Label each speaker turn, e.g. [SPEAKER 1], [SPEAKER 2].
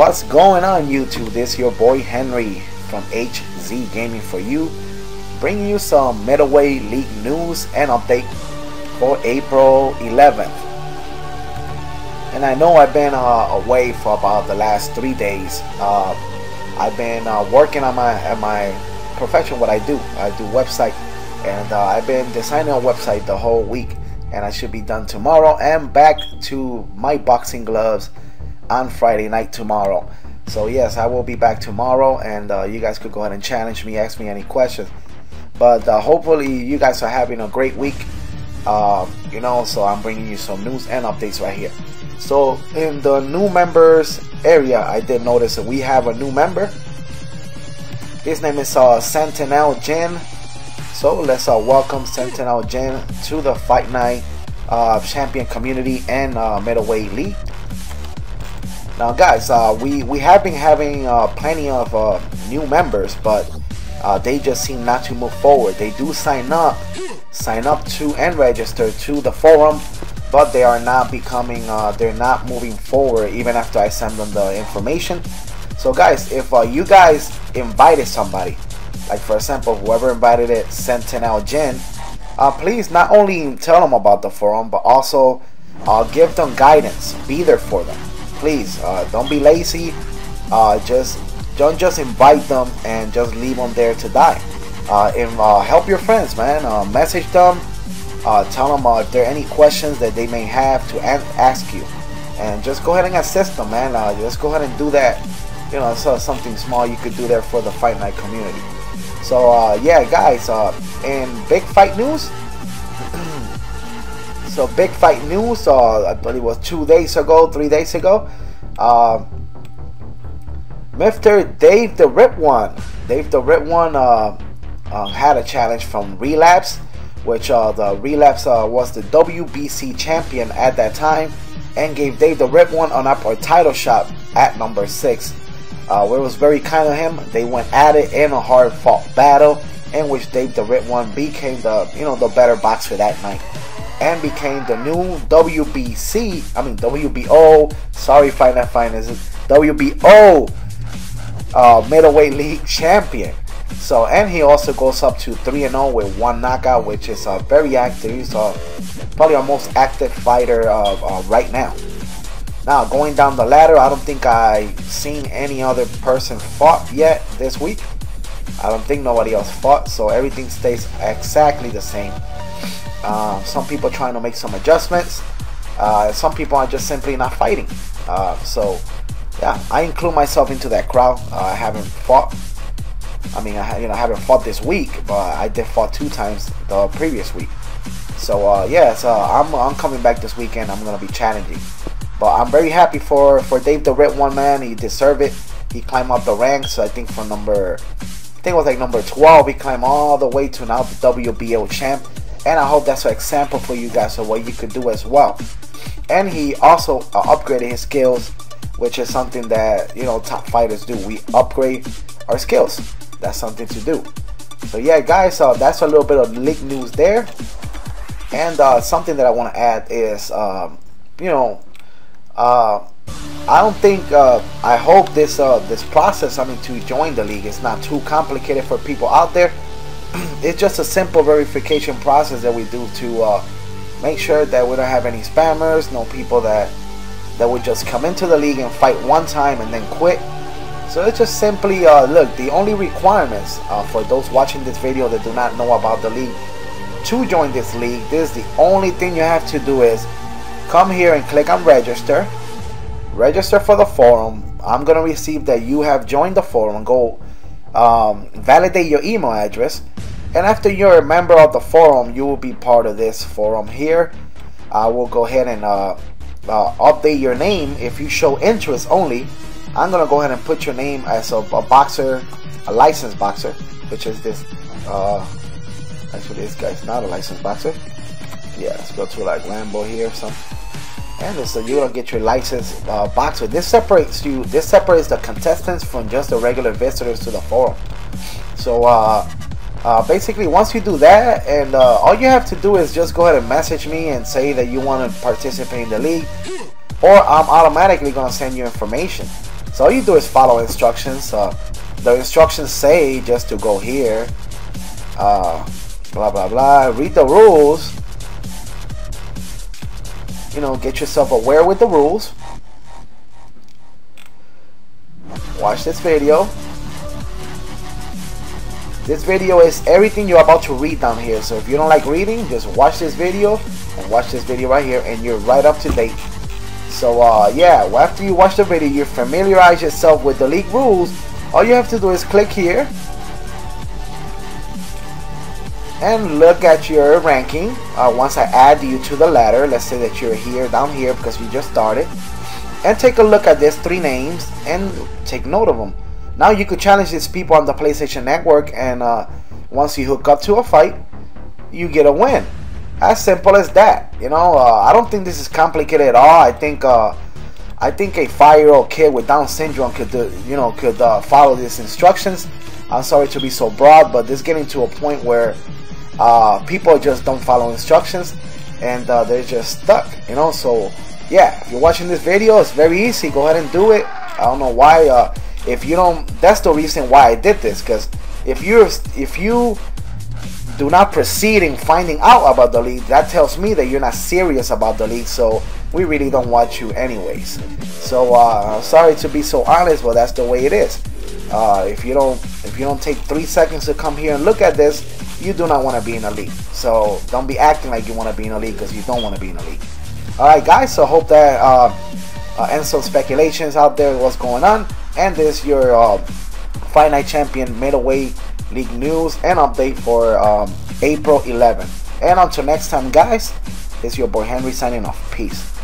[SPEAKER 1] What's going on YouTube? This your boy Henry from HZ Gaming for you, bringing you some middleweight league news and update for April 11th. And I know I've been uh, away for about the last three days. Uh, I've been uh, working on my at my profession, what I do. I do website, and uh, I've been designing a website the whole week, and I should be done tomorrow. And back to my boxing gloves on Friday night tomorrow. So yes, I will be back tomorrow, and uh, you guys could go ahead and challenge me, ask me any questions. But uh, hopefully, you guys are having a great week. Uh, you know, so I'm bringing you some news and updates right here. So in the new members area, I did notice that we have a new member. His name is uh, Sentinel Jen. So let's uh, welcome Sentinel Jen to the Fight Night uh, Champion Community and uh, Middleweight League. Now, guys, uh, we we have been having uh, plenty of uh, new members, but uh, they just seem not to move forward. They do sign up, sign up to and register to the forum, but they are not becoming, uh, they're not moving forward even after I send them the information. So, guys, if uh, you guys invited somebody, like for example, whoever invited it, Sentinel Jen, please not only tell them about the forum, but also give them guidance, be there for them please uh, don't be lazy. Uh, just don't just invite them and just leave them there to die. Uh, and uh, help your friends man. Uh, message them. Uh, tell them if there are any questions that they may have to ask you. And just go ahead and assist them man. Just go ahead and do that. You know so something small you could do there for the fight night community. So yeah guys in big fight news so big fight news. Uh, I believe it was two days ago, three days ago. Uh, Mr. Dave the Rip One, Dave the Rip One uh, uh, had a challenge from Relapse, which uh, the Relapse uh, was the WBC champion at that time, and gave Dave the Rip One an upper title shot at number six. Where it was very kind of him. They went at it in a hard fought battle, in which Dave the Rip One became the you know the better boxer that night and became the new WBC, I mean WBO, sorry FightNightsFinest, WBO uh, middleweight league champion. So, and he also goes up to 3 0 with one knockout, which is uh, very active. He's probably our most active fighter uh, uh, right now. Now, going down the ladder, I don't think I've seen any other person fought yet this week. I don't think nobody else fought, so everything stays exactly the same. Uh, some people trying to make some adjustments. Uh, some people are just simply not fighting. Uh, so, yeah, I include myself into that crowd. Uh, I haven't fought. I mean, I you know I haven't fought this week, but I did fought two times the previous week. So uh, yeah, so I'm I'm coming back this weekend. I'm gonna be challenging. But I'm very happy for for Dave the Red One man. He deserved it. He climbed up the ranks. I think from number, I think it was like number 12. He climbed all the way to now the WBO champ and I hope that's an example for you guys of what you could do as well. And he also uh, upgraded his skills, which is something that you know top fighters do. We upgrade our skills. That's something to do. So yeah, guys, uh, that's a little bit of league news there. And uh, something that I want to add is, um, you know, uh, I don't think uh, I hope this uh, this process. I mean, to join the league is not too complicated for people out there. it's just a simple verification process that we do to uh, make sure that we don't have any spammers, no people that that would just come into the league and fight one time and then quit. So it's just simply, uh, look, the only requirements uh, for those watching this video that do not know about the league to join this league, this is the only thing you have to do is come here and click on register, register for the forum. I'm going to receive that you have joined the forum. Go um, validate your email address and after you're a member of the forum you will be part of this forum here. I will go ahead and uh, uh, update your name. If you show interest only I'm gonna go ahead and put your name as a, a boxer a licensed boxer which is this uh, actually this guy's not a licensed boxer. Yeah let's go to like Rambo here or something and so you're gonna get your license uh, boxer. This separates you. This separates the contestants from just the regular visitors to the forum. So uh, uh, basically, once you do that, and uh, all you have to do is just go ahead and message me and say that you want to participate in the league, or I'm automatically gonna send you information. So all you do is follow instructions. Uh, the instructions say just to go here. Uh, blah blah blah. Read the rules. You know, get yourself aware with the rules. Watch this video. This video is everything you're about to read down here. So if you don't like reading, just watch this video and watch this video right here and you're right up to date. So uh, yeah, after you watch the video, you familiarize yourself with the league rules. All you have to do is click here and look at your ranking. Uh, once I add you to the ladder, let's say that you're here, down here because you just started. And take a look at these three names and take note of them. Now you could challenge these people on the PlayStation Network and uh, once you hook up to a fight, you get a win. As simple as that. You know, uh, I don't think this is complicated at all. I think uh, I think a five-year-old kid with Down syndrome could, do, you know, could uh, follow these instructions. I'm sorry to be so broad, but this getting to a point where uh, people just don't follow instructions and uh, they're just stuck. You know, so yeah, if you're watching this video, it's very easy. Go ahead and do it. I don't know why. Uh, if you don't, that's the reason why I did this. Because if you're, if you do not proceed in finding out about the league, that tells me that you're not serious about the league. So we really don't watch you anyways. So uh, sorry to be so honest, but that's the way it is. Uh, if you don't if you don't take three seconds to come here and look at this, you do not want to be in a league. So don't be acting like you want to be in a league because you don't want to be in a league. All right, guys. So hope that uh, uh, ends some speculations out there. What's going on? And this your uh, Fight Night Champion middleweight league news and update for um, April 11. And until next time, guys, it's your boy Henry signing off. Peace.